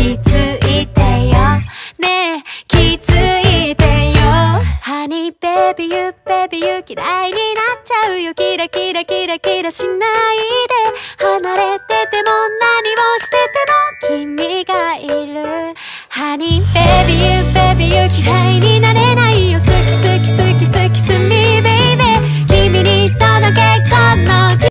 気づいてよ。ねえ気づいてよ。ハニーベビーユベビーユ嫌いになっちゃうよ。キラキラキラキラしないで。離れてても何をしてても君がいる。ハニーベビーユベビーユ嫌いに